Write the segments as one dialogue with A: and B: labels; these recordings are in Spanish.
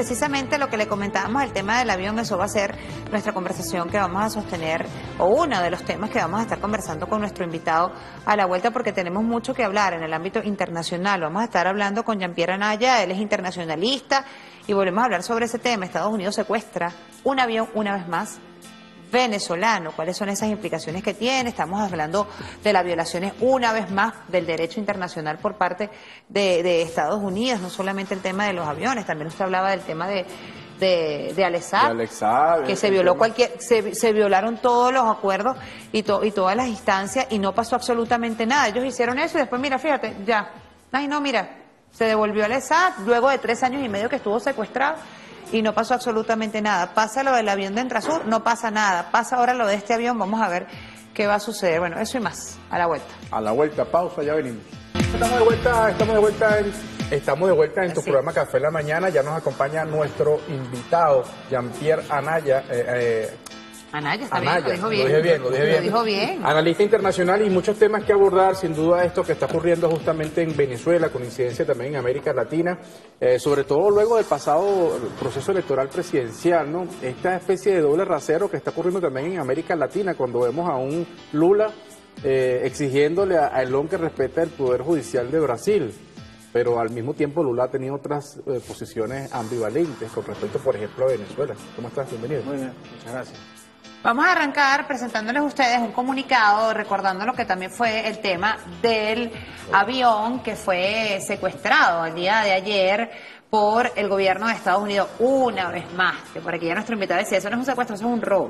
A: precisamente lo que le comentábamos, el tema del avión, eso va a ser nuestra conversación que vamos a sostener, o uno de los temas que vamos a estar conversando con nuestro invitado a la vuelta, porque tenemos mucho que hablar en el ámbito internacional. Vamos a estar hablando con Jean-Pierre Anaya, él es internacionalista, y volvemos a hablar sobre ese tema. Estados Unidos secuestra un avión una vez más venezolano, cuáles son esas implicaciones que tiene. Estamos hablando de las violaciones una vez más del derecho internacional por parte de, Estados Unidos, no solamente el tema de los aviones, también usted hablaba del tema de, de, de que se violó cualquier, se, violaron todos los acuerdos y, y todas las instancias y no pasó absolutamente nada. Ellos hicieron eso y después, mira, fíjate, ya, ay no, mira, se devolvió al ESAT luego de tres años y medio que estuvo secuestrado y no pasó absolutamente nada. Pasa lo del avión de Entrasur, no pasa nada. Pasa ahora lo de este avión, vamos a ver qué va a suceder. Bueno, eso y más, a la vuelta.
B: A la vuelta, pausa, ya venimos. Estamos de vuelta, estamos de vuelta en, estamos de vuelta en tu programa Café en la Mañana. Ya nos acompaña nuestro invitado, Jean-Pierre Anaya. Eh, eh,
A: Anaya, está bien, lo dijo bien.
B: Lo dije bien, lo dije bien.
A: Lo dijo bien.
B: Analista internacional y muchos temas que abordar, sin duda esto que está ocurriendo justamente en Venezuela, con incidencia también en América Latina, eh, sobre todo luego del pasado proceso electoral presidencial, ¿no? Esta especie de doble rasero que está ocurriendo también en América Latina, cuando vemos a un Lula eh, exigiéndole a, Elon que respete el Poder Judicial de Brasil pero al mismo tiempo Lula ha tenido otras eh, posiciones ambivalentes con respecto, por ejemplo, a Venezuela. ¿Cómo estás? Bienvenido.
C: Muy bien, muchas gracias.
A: Vamos a arrancar presentándoles a ustedes un comunicado recordando lo que también fue el tema del avión que fue secuestrado el día de ayer por el gobierno de Estados Unidos una vez más, que por aquí ya nuestro invitado decía, eso no es un secuestro, eso es un robo.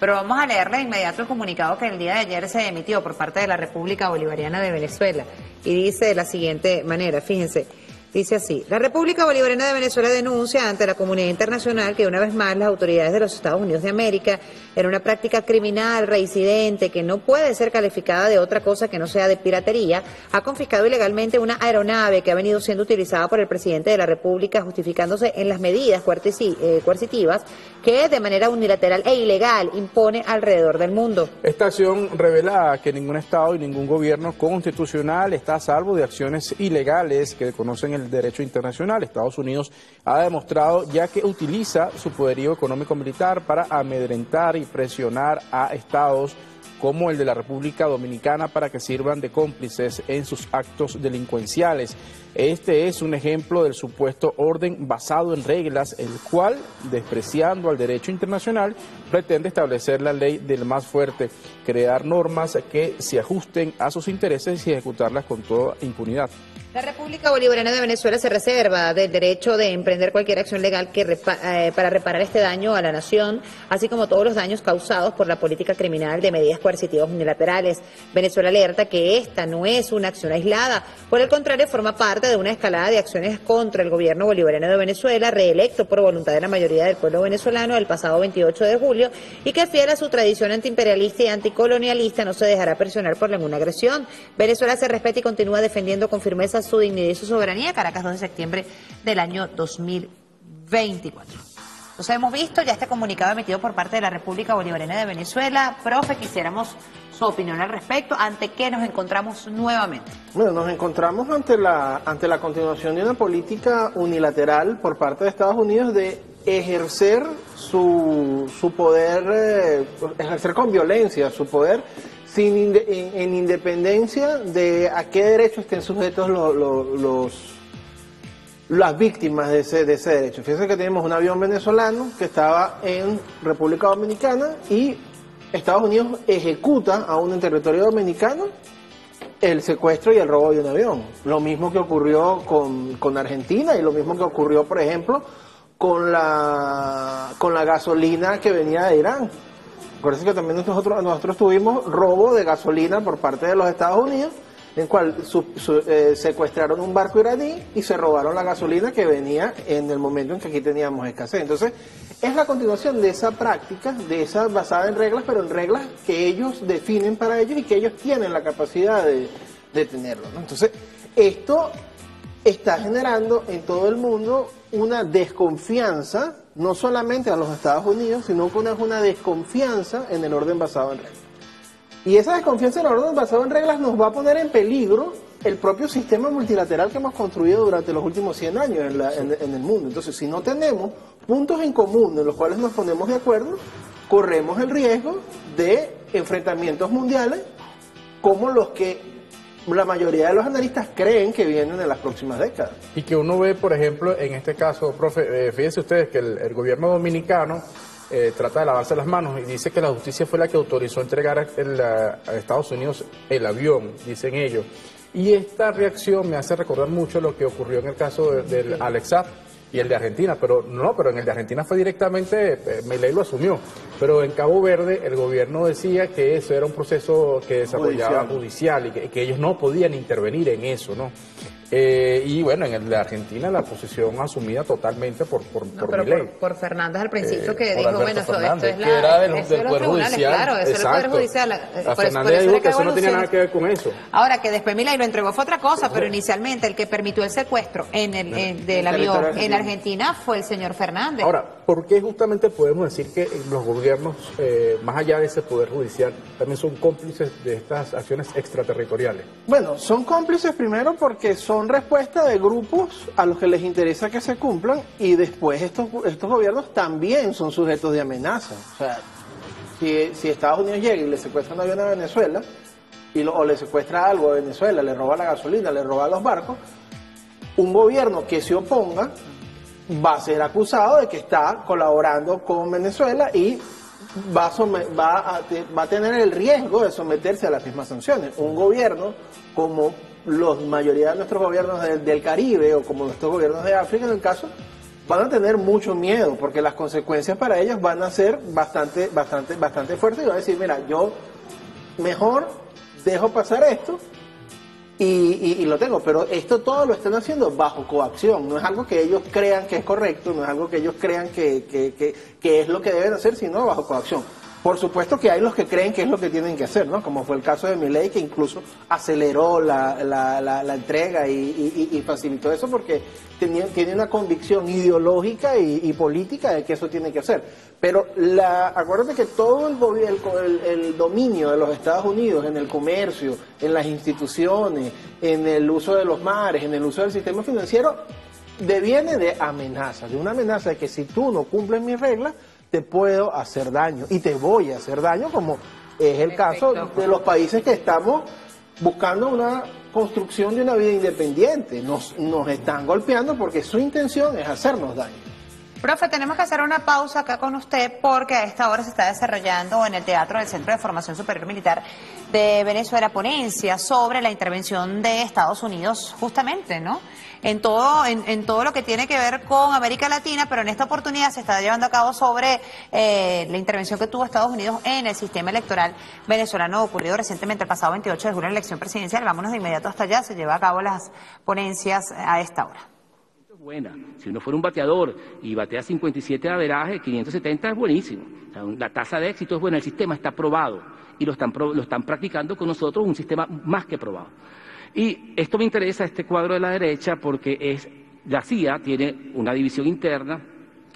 A: Pero vamos a leerle de inmediato el comunicado que el día de ayer se emitió por parte de la República Bolivariana de Venezuela. Y dice de la siguiente manera, fíjense. Dice así, la República Bolivariana de Venezuela denuncia ante la comunidad internacional que una vez más las autoridades de los Estados Unidos de América, en una práctica criminal reincidente que no puede ser calificada de otra cosa que no sea de piratería, ha confiscado ilegalmente una aeronave que ha venido siendo utilizada por el presidente de la República justificándose en las medidas eh, coercitivas que de manera unilateral e ilegal impone alrededor del mundo.
B: Esta acción revela que ningún Estado y ningún gobierno constitucional está a salvo de acciones ilegales que conocen derecho internacional. Estados Unidos ha demostrado ya que utiliza su poderío económico militar para amedrentar y presionar a estados como el de la República Dominicana para que sirvan de cómplices en sus actos delincuenciales. Este es un ejemplo del supuesto orden basado en reglas, el cual, despreciando al derecho internacional, pretende establecer la ley del más fuerte, crear normas que se ajusten a sus intereses y ejecutarlas con toda impunidad.
A: La República Bolivariana de Venezuela se reserva del derecho de emprender cualquier acción legal eh, para reparar este daño a la nación, así como todos los daños causados por la política criminal de medidas coercitivas unilaterales. Venezuela alerta que esta no es una acción aislada, por el contrario, forma parte de una escalada de acciones contra el gobierno bolivariano de Venezuela, reelecto por voluntad de la mayoría del pueblo venezolano el pasado 28 de julio, y que fiel a su tradición antiimperialista y anticolonialista no se dejará presionar por ninguna agresión. Venezuela se respeta y continúa defendiendo con firmeza su dignidad y su soberanía, Caracas 2 de septiembre del año 2024. Entonces hemos visto ya este comunicado emitido por parte de la República Bolivariana de Venezuela. Profe, quisiéramos su opinión al respecto. ¿Ante qué nos encontramos nuevamente?
C: Bueno, nos encontramos ante la, ante la continuación de una política unilateral por parte de Estados Unidos de ejercer su, su poder, eh, ejercer con violencia su poder sin en, independencia de a qué derecho estén sujetos los, las víctimas de ese, de ese derecho. Fíjense que tenemos un avión venezolano que estaba en República Dominicana y Estados Unidos ejecuta aún en territorio dominicano el secuestro y el robo de un avión. Lo mismo que ocurrió con, con Argentina y lo mismo que ocurrió, por ejemplo, con la, con la gasolina que venía de Irán. Acuérdense que también nosotros tuvimos robo de gasolina por parte de los Estados Unidos, en cual eh, secuestraron un barco iraní y se robaron la gasolina que venía en el momento en que aquí teníamos escasez. Entonces, es la continuación de esa práctica, de esa basada en reglas, pero en reglas que ellos definen para ellos y que ellos tienen la capacidad de, tenerlo. Entonces, esto está generando en todo el mundo una desconfianza no solamente a los Estados Unidos, sino que una, una desconfianza en el orden basado en reglas. Y esa desconfianza en el orden basado en reglas nos va a poner en peligro el propio sistema multilateral que hemos construido durante los últimos 100 años en, en el mundo. Entonces, si no tenemos puntos en común en los cuales nos ponemos de acuerdo, corremos el riesgo de enfrentamientos mundiales como los que la mayoría de los analistas creen que vienen en las próximas décadas.
B: Y que uno ve, por ejemplo, en este caso, profe, eh, fíjense ustedes que el, gobierno dominicano eh, trata de lavarse las manos y dice que la justicia fue la que autorizó entregar a, Estados Unidos el avión, dicen ellos. Y esta reacción me hace recordar mucho lo que ocurrió en el caso del Alexab y el de Argentina, pero no, pero en el de Argentina fue directamente, eh, Milei lo asumió, pero en Cabo Verde el gobierno decía que eso era un proceso que desarrollaba judicial, y que, que, ellos no podían intervenir en eso, ¿no? Eh, y bueno, en el de Argentina la posición asumida totalmente por por,
A: por, Fernández al principio que
B: eh,
A: dijo, bueno, esto,
B: esto,
A: es
B: la, que era del, Poder Judicial.
A: Claro, eso es el Poder Judicial.
B: A Fernández dijo que eso no tenía nada que ver con eso.
A: Ahora, que después Milei lo entregó fue otra cosa, pero inicialmente el que permitió el secuestro en el, del avión en Argentina fue el señor Fernández.
B: Ahora, ¿por qué justamente podemos decir que los gobiernos, eh, más allá de ese Poder Judicial, también son cómplices de estas acciones extraterritoriales?
C: Bueno, son cómplices primero porque son respuesta de grupos a los que les interesa que se cumplan y después estos, estos gobiernos también son sujetos de amenaza. O sea, si, Estados Unidos llega y le secuestra un avión a Venezuela, o le secuestra algo a Venezuela, le roba la gasolina, le roba los barcos, un gobierno que se oponga va a ser acusado de que está colaborando con Venezuela y va a, tener el riesgo de someterse a las mismas sanciones. Un gobierno como la mayoría de nuestros gobiernos del, Caribe o como nuestros gobiernos de África en el caso, van a tener mucho miedo porque las consecuencias para ellos van a ser bastante, bastante, bastante fuertes y van a decir, mira, yo mejor dejo pasar esto y, lo tengo, pero esto todo lo están haciendo bajo coacción, no es algo que ellos crean que es correcto, no es algo que ellos crean que, que, que es lo que deben hacer, sino bajo coacción. Por supuesto que hay los que creen que es lo que tienen que hacer, ¿no? Como fue el caso de Milei, que incluso aceleró la, entrega y, facilitó eso porque tiene una convicción ideológica y, política de que eso tiene que hacer. Pero la, acuérdate que todo el, el, dominio de los Estados Unidos en el comercio, en las instituciones, en el uso de los mares, en el uso del sistema financiero, deviene de amenaza, de una amenaza de que si tú no cumples mis reglas, te puedo hacer daño y te voy a hacer daño, como es el caso de los países que estamos buscando una construcción de una vida independiente. Nos, nos están golpeando porque su intención es hacernos daño.
A: Profe, tenemos que hacer una pausa acá con usted porque a esta hora se está desarrollando en el Teatro del Centro de Formación Superior Militar de Venezuela ponencia sobre la intervención de Estados Unidos justamente, ¿no? En todo, en, todo lo que tiene que ver con América Latina, pero en esta oportunidad se está llevando a cabo sobre eh, la intervención que tuvo Estados Unidos en el sistema electoral venezolano ocurrido recientemente el pasado 28 de julio en la elección presidencial. Vámonos de inmediato hasta allá, se lleva a cabo las ponencias a esta hora
D: buena. Si uno fuera un bateador y batea 57 de averaje, 570 es buenísimo. la tasa de éxito es buena, el sistema está probado y lo están, practicando con nosotros, un sistema más que probado. Y esto me interesa, este cuadro de la derecha, porque es, la CIA tiene una división interna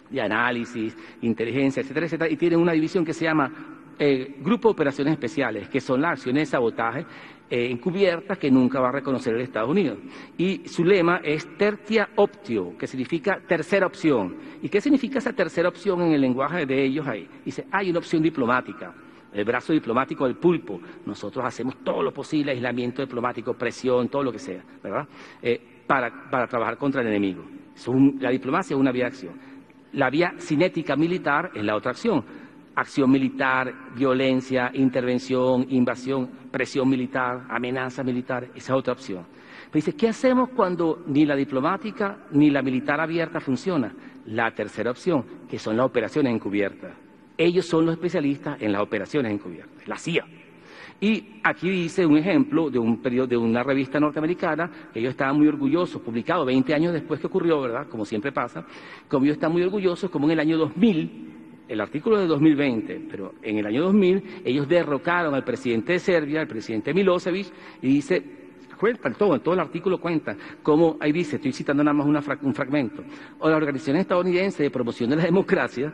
D: de análisis, inteligencia, etcétera, etcétera, y tiene una división que se llama eh, Grupo de Operaciones Especiales, que son las acciones de sabotaje eh, encubiertas que nunca va a reconocer el Estados Unidos. Y su lema es tertia optio, que significa tercera opción. ¿Y qué significa esa tercera opción en el lenguaje de ellos ahí? Dice, hay una opción diplomática el brazo diplomático del pulpo. Nosotros hacemos todo lo posible, aislamiento diplomático, presión, todo lo que sea, ¿verdad? Eh, para, para, trabajar contra el enemigo. la diplomacia es una vía de acción. La vía cinética militar es la otra acción. Acción militar, violencia, intervención, invasión, presión militar, amenaza militar, esa es otra opción. Pero dice, ¿qué hacemos cuando ni la diplomática ni la militar abierta funciona? La tercera opción, que son las operaciones encubiertas. Ellos son los especialistas en las operaciones encubiertas, la CIA. Y aquí dice un ejemplo de un periodo, de una revista norteamericana, que ellos estaban muy orgullosos, publicado 20 años después que ocurrió, ¿verdad? Como siempre pasa, como ellos están muy orgullosos, como en el año 2000, el artículo de 2020, pero en el año 2000 ellos derrocaron al presidente de Serbia, al presidente Milosevic, y dice, cuentan todo, todo el artículo cuenta, como ahí dice, estoy citando nada más un fragmento, o la Organización Estadounidense de Promoción de la Democracia,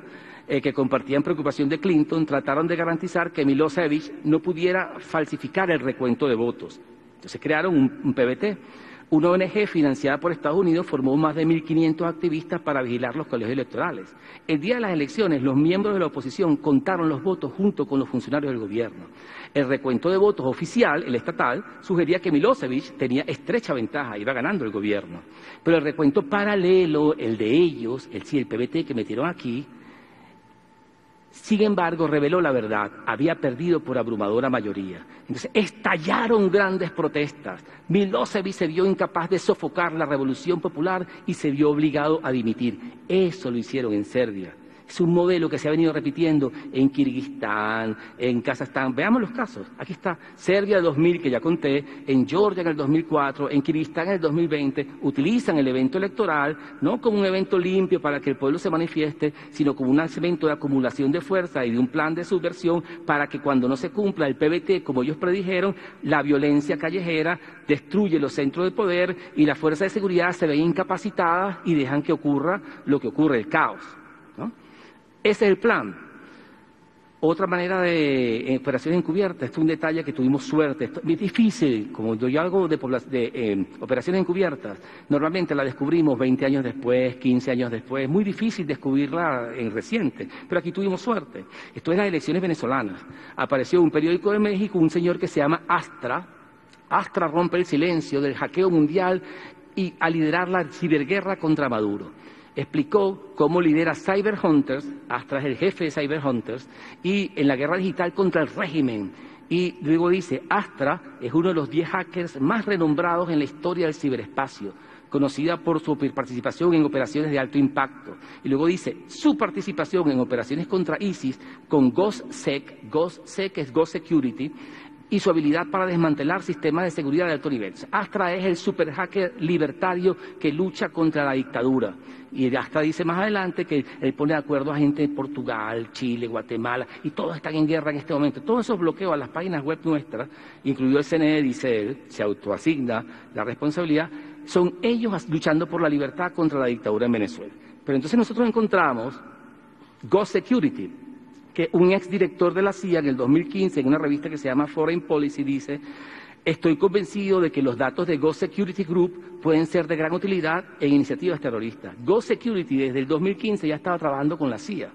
D: eh, que compartían preocupación de Clinton, trataron de garantizar que Milosevic no pudiera falsificar el recuento de votos. Entonces crearon un, un PBT. Una ONG financiada por Estados Unidos formó más de 1.500 activistas para vigilar los colegios electorales. El día de las elecciones, los miembros de la oposición contaron los votos junto con los funcionarios del gobierno. El recuento de votos oficial, el estatal, sugería que Milosevic tenía estrecha ventaja, iba ganando el gobierno. Pero el recuento paralelo, el de ellos, el, sí, el PBT que metieron aquí, sin embargo, reveló la verdad, había perdido por abrumadora mayoría. Entonces, estallaron grandes protestas. Milosevic se vio incapaz de sofocar la revolución popular y se vio obligado a dimitir. Eso lo hicieron en Serbia. Es un modelo que se ha venido repitiendo en Kirguistán, en Kazajstán. Veamos los casos. Aquí está Serbia 2000, que ya conté, en Georgia en el 2004, en Kirguistán en el 2020. Utilizan el evento electoral no como un evento limpio para que el pueblo se manifieste, sino como un evento de acumulación de fuerza y de un plan de subversión para que cuando no se cumpla el PBT, como ellos predijeron, la violencia callejera destruye los centros de poder y las fuerzas de seguridad se ven incapacitadas y dejan que ocurra lo que ocurre, el caos. Ese es el plan. Otra manera de operaciones encubiertas, esto es un detalle que tuvimos suerte, es difícil, como yo hago de, de eh, operaciones encubiertas, normalmente la descubrimos 20 años después, 15 años después, es muy difícil descubrirla en reciente, pero aquí tuvimos suerte. Esto es las elecciones venezolanas. Apareció un periódico de México, un señor que se llama Astra, Astra rompe el silencio del hackeo mundial y a liderar la ciberguerra contra Maduro explicó cómo lidera Cyber Hunters, Astra es el jefe de Cyber Hunters, y en la guerra digital contra el régimen. Y luego dice, Astra es uno de los 10 hackers más renombrados en la historia del ciberespacio, conocida por su participación en operaciones de alto impacto. Y luego dice, su participación en operaciones contra ISIS con GhostSec, GhostSec es Ghost Security, y su habilidad para desmantelar sistemas de seguridad de alto nivel. Astra es el super hacker libertario que lucha contra la dictadura. Y Astra dice más adelante que él pone de acuerdo a gente de Portugal, Chile, Guatemala, y todos están en guerra en este momento. Todos esos bloqueos a las páginas web nuestras, incluido el CNE, dice él, se autoasigna la responsabilidad, son ellos luchando por la libertad contra la dictadura en Venezuela. Pero entonces nosotros encontramos Ghost Security, que un exdirector de la CIA en el 2015, en una revista que se llama Foreign Policy, dice, estoy convencido de que los datos de Go Security Group pueden ser de gran utilidad en iniciativas terroristas. Go Security desde el 2015 ya estaba trabajando con la CIA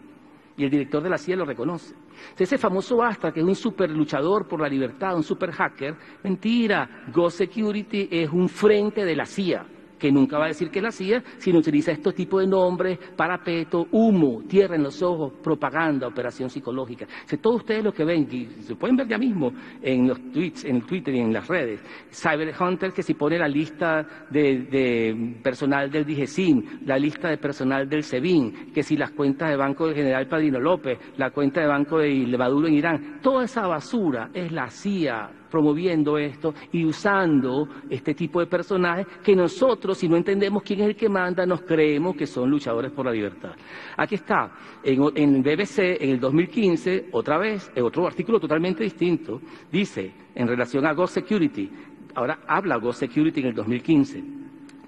D: y el director de la CIA lo reconoce. Ese famoso Astra, que es un super luchador por la libertad, un super hacker, mentira, Go Security es un frente de la CIA que nunca va a decir que la CIA, sino utiliza estos tipos de nombres, parapeto, humo, tierra en los ojos, propaganda, operación psicológica. Si todos ustedes lo que ven, y se pueden ver ya mismo en los tweets, en el Twitter y en las redes, Cyber Hunter que si pone la lista de, personal del DIGESIM, la lista de personal del SEBIN, que si las cuentas de banco del general Padrino López, la cuenta de banco de Maduro en Irán, toda esa basura es la CIA promoviendo esto y usando este tipo de personajes que nosotros, si no entendemos quién es el que manda, nos creemos que son luchadores por la libertad. Aquí está, en, BBC, en el 2015, otra vez, otro artículo totalmente distinto, dice, en relación a Go Security, ahora habla Go Security en el 2015,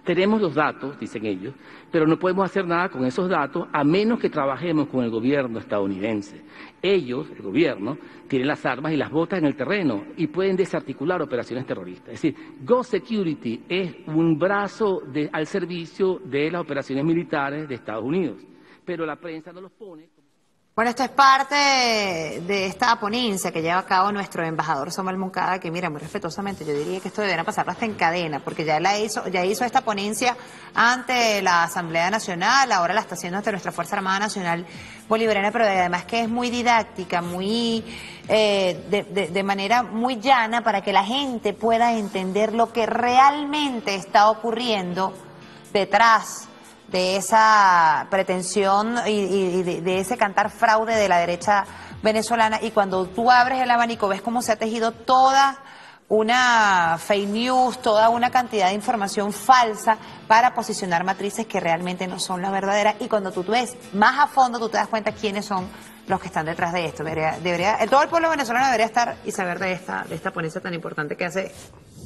D: tenemos los datos, dicen ellos, pero no podemos hacer nada con esos datos a menos que trabajemos con el gobierno estadounidense. Ellos, el gobierno, tienen las armas y las botas en el terreno y pueden desarticular operaciones terroristas. Es decir, Go Security es un brazo al servicio de las operaciones militares de Estados Unidos, pero la prensa no los pone.
A: Bueno, esto es parte de esta ponencia que lleva a cabo nuestro embajador Samuel Moncada, que mira, muy respetuosamente, yo diría que esto debería pasar hasta en cadena, porque ya la hizo, ya hizo esta ponencia ante la Asamblea Nacional, ahora la está haciendo ante nuestra Fuerza Armada Nacional Bolivariana, pero además que es muy didáctica, muy eh, de, de manera muy llana para que la gente pueda entender lo que realmente está ocurriendo detrás de esa pretensión y, de, ese cantar fraude de la derecha venezolana y cuando tú abres el abanico ves cómo se ha tejido toda una fake news, toda una cantidad de información falsa para posicionar matrices que realmente no son las verdaderas y cuando tú ves más a fondo tú te das cuenta quiénes son los que están detrás de esto. Debería, debería, todo el pueblo venezolano debería estar y saber de esta, de esta ponencia tan importante que hace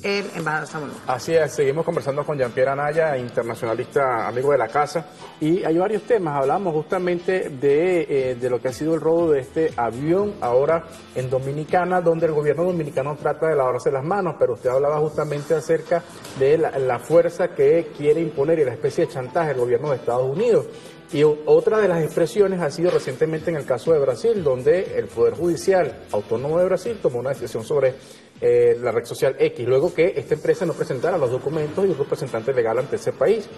A: el embajador Samuel.
B: Así es, seguimos conversando con Jean-Pierre Anaya, internacionalista, amigo de la casa, y hay varios temas. Hablamos justamente de, eh, de lo que ha sido el robo de este avión ahora en Dominicana, donde el gobierno dominicano trata de lavarse las manos, pero usted hablaba justamente acerca de la, la fuerza que quiere imponer y la especie de chantaje del gobierno de Estados Unidos. Y otra de las expresiones ha sido recientemente en el caso de Brasil, donde el Poder Judicial Autónomo de Brasil tomó una decisión sobre eh, la red social X, luego que esta empresa no presentara los documentos y un representante legal ante ese país.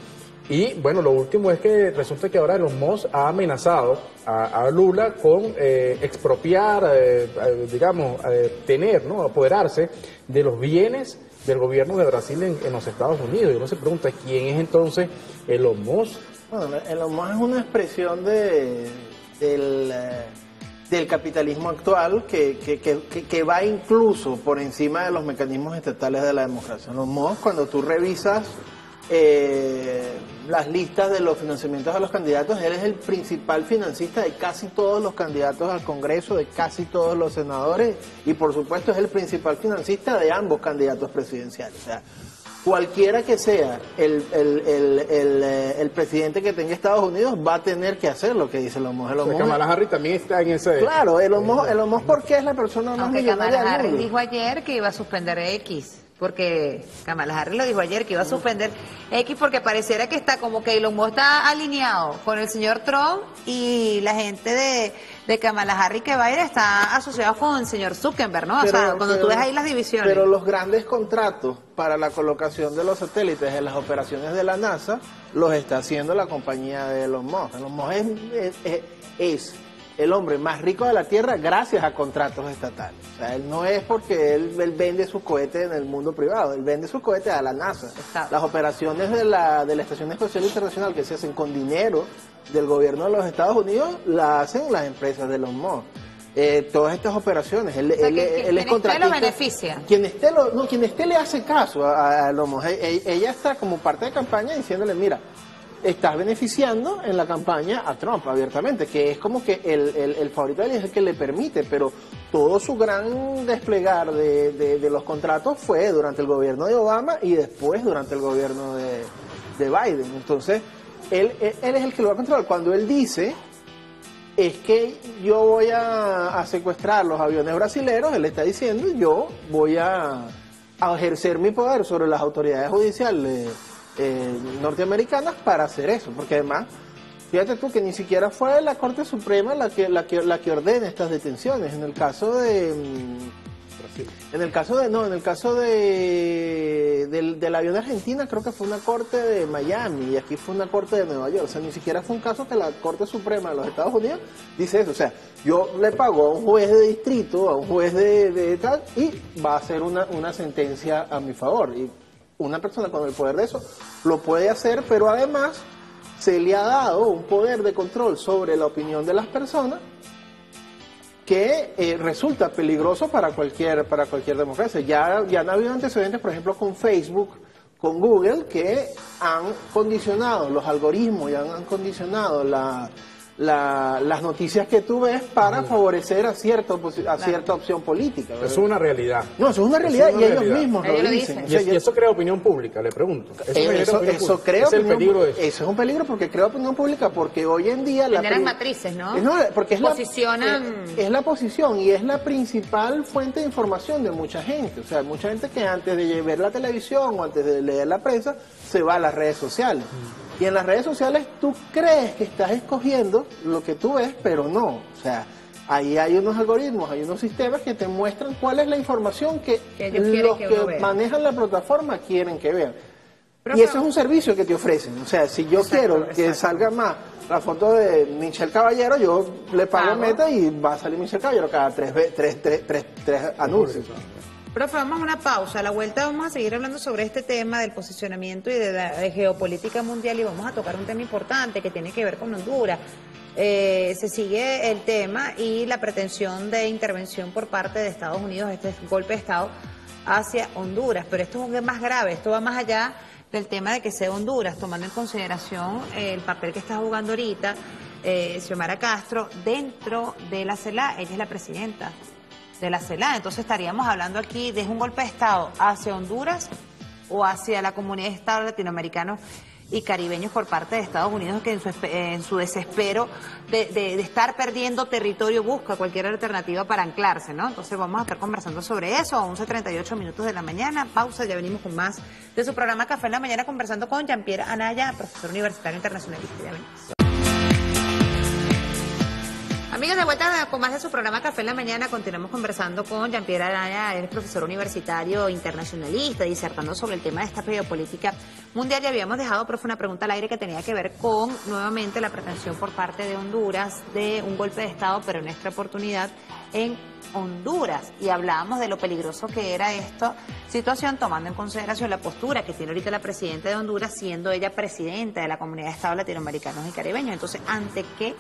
B: Y bueno, lo último es que resulta que ahora Elon Musk ha amenazado a, Lula con eh, expropiar, eh, digamos, tener, ¿no? apoderarse de los bienes del gobierno de Brasil en, los Estados Unidos. Y uno se pregunta, ¿quién es entonces Elon Musk?
C: Bueno, el humor es una expresión de, del, del capitalismo actual que, que, que, que- va incluso por encima de los mecanismos estatales de la democracia. Los modos, cuando tú revisas eh, las listas de los financiamientos de los candidatos, él es el principal financista de casi todos los candidatos al Congreso, de casi todos los senadores y por supuesto es el principal financista de ambos candidatos presidenciales. Cualquiera que sea el, el, el, el, eh, el presidente que tenga Estados Unidos va a tener que hacer lo que dice Elon Musk. Elon Musk-
B: Kamala Harris también está en ese...
C: Claro, Elon Musk, Elon Musk porque es la persona más
A: Aunque
C: millonaria
A: Kamala
C: del
A: Harris dijo ayer que iba a suspender X. Porque Kamala Harris lo dijo ayer que iba a suspender X porque pareciera que está como que Elon Musk está alineado con el señor Trump y la gente de, de Kamala Harris que va a ir está asociado con el señor Zuckerberg, ¿no? o sea,
C: Pero-
A: cuando tú
C: pero-
A: ves ahí las divisiones.
C: Pero los grandes contratos para la colocación de los satélites en las operaciones de la NASA los está haciendo la compañía de Elon Musk. Elon Musk es, es- es- es el hombre más rico de la Tierra gracias a contratos estatales. O sea, él no es porque él, él vende sus cohetes en el mundo privado, él vende sus cohetes a la NASA.
A: Exacto.
C: Las operaciones de la, de la Estación Espacial Internacional que se hacen con dinero del gobierno de los Estados Unidos la hacen las empresas de Elon Musk. Eh, todas estas operaciones, él,
A: sea,
C: él-
A: que- que
C: él es
A: quien esté lo
C: contratista.
A: beneficia.
C: Quien esté, lo- no, quien esté le hace caso a, a Elon Musk. E- e- Ella está como parte de campaña diciéndole, mira, estás beneficiando en la campaña a Trump abiertamente, que es como que el, el, el favorito es el que le permite, pero todo su gran desplegar de, de- los contratos fue durante el gobierno de Obama y después durante el gobierno de, de Biden. Entonces, él, él, es el que lo va a controlar. Cuando él dice es que yo voy a, secuestrar los aviones brasileños, él está diciendo, yo voy a ejercer mi poder sobre las autoridades judiciales eh, norteamericanas para hacer eso, porque además, fíjate tú que ni siquiera fue la Corte Suprema la que, la que, la que ordena estas detenciones, en el caso de... en el caso de, no, en el caso de, del, del avión de Argentina creo que fue una corte de Miami y aquí fue una corte de Nueva York. O sea, ni siquiera fue un caso que la Corte Suprema de los Estados Unidos dice eso. O sea, yo le pago a un juez de distrito, a un juez de, de tal, y va a hacer una, una sentencia a mi favor. Y una persona con el poder de eso lo puede hacer, pero además se le ha dado un poder de control sobre la opinión de las personas que eh, resulta peligroso para cualquier para cualquier democracia. Ya, ya han habido antecedentes, por ejemplo, con Facebook, con Google, que han condicionado los algoritmos y han, han condicionado la, la- las noticias que tú ves para favorecer a cierta, oposi- a cierta opción política.
B: Eso es una realidad.
C: No, eso es una realidad
B: es
C: y ellos mismos lo
A: Ellos lo
C: dicen.
A: dicen.
C: O
B: Y,
C: sea,
B: es-
C: yo-
B: y eso crea opinión pública, le pregunto. Eso,
C: eh, eso, eso crea
B: Es el
C: opinión-
B: peligro de eso.
C: eso es un peligro porque crea opinión pública porque hoy en día la
A: Generan
C: pri-
A: matrices, ¿no?
C: Porque es
A: Posicionan-
C: la, eh, es la posición y es la principal fuente de información de mucha gente. O sea, mucha gente que antes de ver la televisión o antes de leer la prensa se va a las redes sociales. Y en las redes sociales tú crees que estás escogiendo lo que tú ves, pero no. O sea, ahí hay unos algoritmos, hay unos sistemas que te muestran cuál es la información que, los
A: que
C: manejan la plataforma quieren que vean.
A: Pero,
C: y eso es un servicio que te ofrecen. O sea, si yo
A: Exacto,
C: quiero que
A: exacto.
C: salga más la foto de Michelle Caballero, yo le pago
A: Pago.
C: meta y va a salir Michelle Caballero cada tres, tres, tres, tres anuncios.
A: Profe, vamos a una pausa. A la vuelta vamos a seguir hablando sobre este tema del posicionamiento y de la geopolítica mundial y vamos a tocar un tema importante que tiene que ver con Honduras. Eh, se sigue el tema y la pretensión de intervención por parte de Estados Unidos, este golpe de Estado hacia Honduras. Pero esto es más grave, esto va más allá del tema de que sea Honduras, tomando en consideración eh, el papel que está jugando ahorita eh, Xiomara Castro dentro de la CELA. Ella es la presidenta de la CELAC. Entonces estaríamos hablando aquí de un golpe de Estado hacia Honduras o hacia la comunidad de Estados latinoamericanos y caribeños por parte de Estados Unidos que en su, en su desespero de, de, estar perdiendo territorio busca cualquier alternativa para anclarse, ¿no? Entonces vamos a estar conversando sobre eso a 11.38 minutos de la mañana. Pausa, ya venimos con más de su programa Café en la Mañana conversando con Jean-Pierre Anaya, profesor universitario internacionalista. Ya venimos. Amigos, de vuelta con más de su programa Café en la Mañana, continuamos conversando con Jean-Pierre Araya, él es profesor universitario internacionalista, disertando sobre el tema de esta geopolítica mundial. Y habíamos dejado, profe, una pregunta al aire que tenía que ver con, nuevamente, la pretensión por parte de Honduras de un golpe de Estado, pero en esta oportunidad en Honduras. Y hablábamos de lo peligroso que era esta situación, tomando en consideración la postura que tiene ahorita la presidenta de Honduras, siendo ella presidenta de la Comunidad de Estados Latinoamericanos y Caribeños. Entonces, ¿ante qué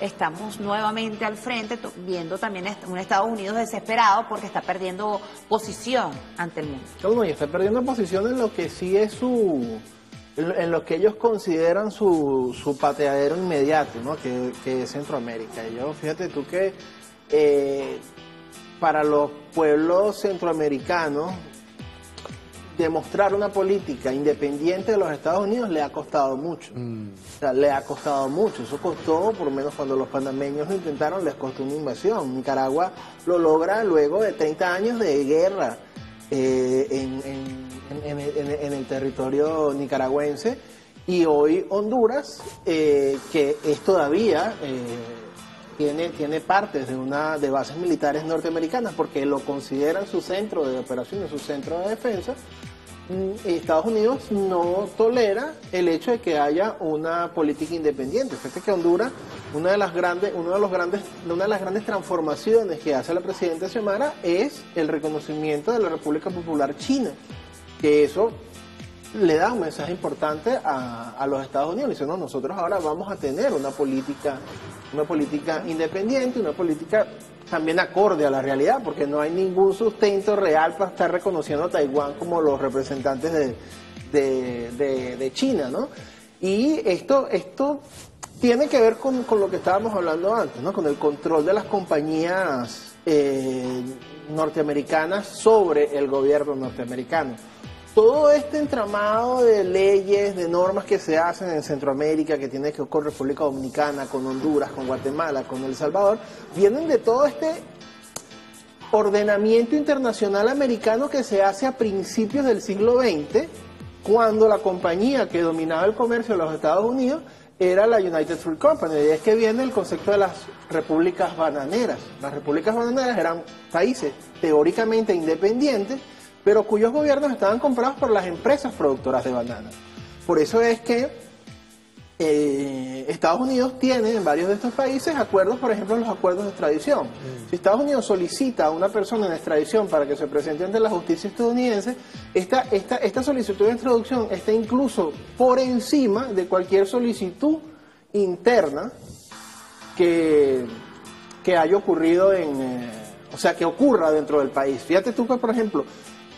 A: estamos nuevamente al frente, viendo también un Estados Unidos desesperado porque está perdiendo posición ante el mundo.
C: No, y está perdiendo posición en lo que sí es su en lo que ellos consideran su, su pateadero inmediato, ¿no? que, es Centroamérica. Y yo, fíjate tú que eh, para los pueblos centroamericanos, demostrar una política independiente de los Estados Unidos le ha costado mucho. Mm. O sea, le ha costado mucho. Eso costó, por lo menos cuando los panameños lo intentaron, les costó una invasión. Nicaragua lo logra luego de 30 años de guerra eh, en, el territorio nicaragüense. Y hoy Honduras, eh, que es todavía... Eh, tiene, tiene partes de una de bases militares norteamericanas porque lo consideran su centro de operaciones, su centro de defensa, Estados Unidos no tolera el hecho de que haya una política independiente. Fíjate que Honduras, una de las grandes, uno de los grandes, una de las grandes transformaciones que hace la presidenta Xiomara es el reconocimiento de la República Popular China, que eso le da un mensaje importante a, a los Estados Unidos. Dice, no, nosotros ahora vamos a tener una política, una política independiente, una política también acorde a la realidad, porque no hay ningún sustento real para estar reconociendo a Taiwán como los representantes de, China, ¿no? Y esto, esto tiene que ver con, lo que estábamos hablando antes, ¿no? Con el control de las compañías eh, norteamericanas sobre el gobierno norteamericano todo este entramado de leyes, de normas que se hacen en Centroamérica, que tiene que ver con República Dominicana, con Honduras, con Guatemala, con El Salvador, vienen de todo este ordenamiento internacional americano que se hace a principios del siglo XX, cuando la compañía que dominaba el comercio de los Estados Unidos era la United Fruit Company. Y es que viene el concepto de las repúblicas bananeras. Las repúblicas bananeras eran países teóricamente independientes, pero cuyos gobiernos estaban comprados por las empresas productoras de banana. Por eso es que eh, Estados Unidos tiene en varios de estos países acuerdos, por ejemplo, los acuerdos de extradición. Mm. Si Estados Unidos solicita a una persona en extradición para que se presente ante la justicia estadounidense, esta, esta, esta solicitud de introducción está incluso por encima de cualquier solicitud interna que, que haya ocurrido en... Eh, o sea, que ocurra dentro del país. Fíjate tú que, por ejemplo,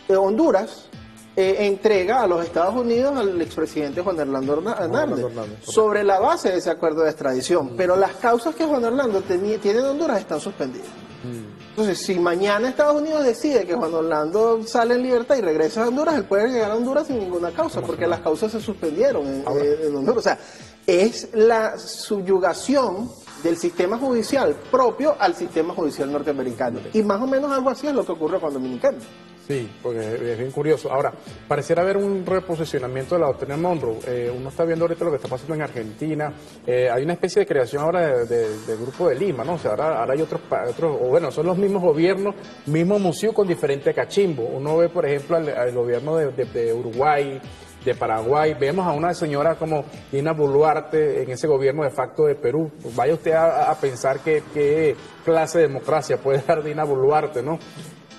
C: Honduras eh, entrega a los Estados Unidos al expresidente Juan Orlando Hernández, sobre la base de ese acuerdo de extradición. Mm. Pero las causas que Juan Orlando tiene en Honduras están suspendidas. Mm. Entonces, si mañana Estados Unidos decide que Juan Orlando sale en libertad y regresa a Honduras, él puede llegar a Honduras sin ninguna causa, porque las causas se suspendieron en, eh, en Honduras. O sea, es la subyugación del sistema judicial propio al sistema judicial norteamericano. Y más o menos algo así es lo que ocurre con Dominicana.
B: Sí, porque es bien curioso. Ahora, pareciera haber un reposicionamiento de la doctrina Monroe. Eh, uno está viendo ahorita lo que está pasando en Argentina. Eh, hay una especie de creación ahora de, grupo de Lima, ¿no? O sea, ahora, hay otros, otros, o bueno, son los mismos gobiernos, mismo museo con diferente cachimbo. Uno ve, por ejemplo, al, gobierno de, Uruguay, de Paraguay. Vemos a una señora como Dina Boluarte en ese gobierno de facto de Perú. Vaya usted a, pensar qué, qué, clase de democracia puede dar Dina Boluarte, ¿no?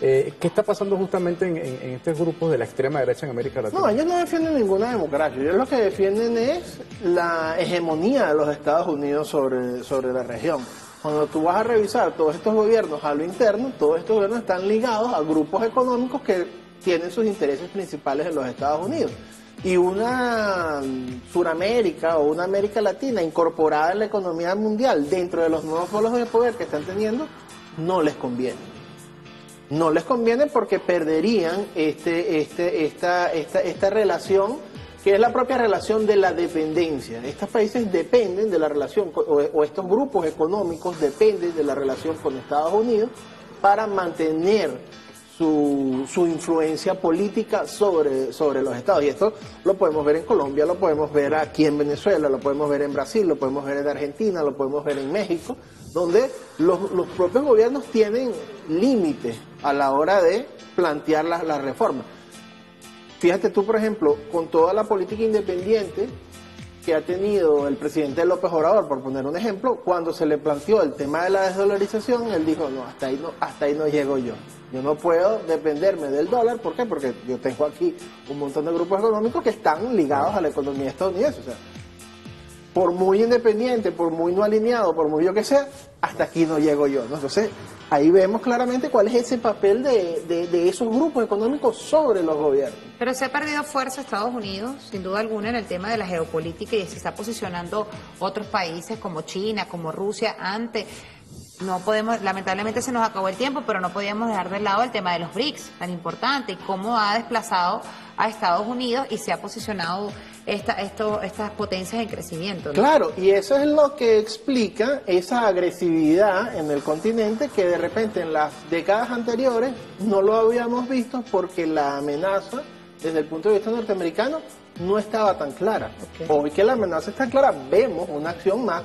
B: Eh, ¿Qué está pasando justamente en, estos grupos de la extrema derecha en América Latina?
C: No, ellos no defienden ninguna democracia. Ellos lo que defienden es la hegemonía de los Estados Unidos sobre, sobre la región. Cuando tú vas a revisar todos estos gobiernos a lo interno, todos estos gobiernos están ligados a grupos económicos que tienen sus intereses principales en los Estados Unidos. Y una Suramérica o una América Latina incorporada en la economía mundial dentro de los nuevos polos de poder que están teniendo, no les conviene. No les conviene porque perderían este, este, esta, esta, esta relación que es la propia relación de la dependencia. Estos países dependen de la relación, o, estos grupos económicos dependen de la relación con Estados Unidos para mantener su, su, influencia política sobre, sobre los estados. Y esto lo podemos ver en Colombia, lo podemos ver aquí en Venezuela, lo podemos ver en Brasil, lo podemos ver en Argentina, lo podemos ver en México, donde los, los propios gobiernos tienen límites a la hora de plantear las, las reformas. Fíjate tú, por ejemplo, con toda la política independiente que ha tenido el presidente López Obrador, por poner un ejemplo, cuando se le planteó el tema de la desdolarización, él dijo, no, hasta ahí no, hasta ahí no llego yo. Yo no puedo dependerme del dólar, ¿por qué? Porque yo tengo aquí un montón de grupos económicos que están ligados a la economía estadounidense. O sea, por muy independiente, por muy no alineado, por muy yo que sea, hasta aquí no llego yo. Entonces, ahí vemos claramente cuál es ese papel de, esos grupos económicos sobre los gobiernos.
A: Pero se ha perdido fuerza Estados Unidos, sin duda alguna, en el tema de la geopolítica y se está posicionando otros países como China, como Rusia, ante no podemos, lamentablemente se nos acabó el tiempo, pero no podíamos dejar de lado el tema de los BRICS, tan importante, y cómo ha desplazado a Estados Unidos y se ha posicionado esta, esto, estas potencias en crecimiento. ¿no?
C: Claro, y eso es lo que explica esa agresividad en el continente que de repente en las décadas anteriores no lo habíamos visto porque la amenaza desde el punto de vista norteamericano no estaba tan clara. Okay. Hoy que la amenaza está clara, vemos una acción más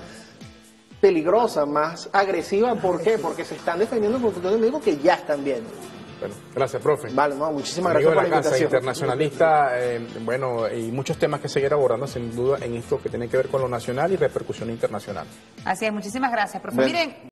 C: peligrosa, más agresiva. ¿Por qué? Porque se están defendiendo contra un enemigo que ya están viendo.
B: Bueno, gracias, profe.
C: Vale, no, muchísimas
B: Amigo
C: gracias por
B: la
C: la
B: Casa. Internacionalista, eh, bueno, y muchos temas que seguir abordando, sin duda, en esto que tiene que ver con lo nacional y repercusión internacional.
A: Así es, muchísimas gracias, profe.
C: Bueno.
A: Miren.